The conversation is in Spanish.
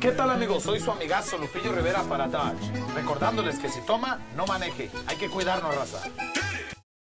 ¿Qué tal amigos? Soy su amigazo Lupillo Rivera para Dodge. Recordándoles que si toma, no maneje. Hay que cuidarnos, raza.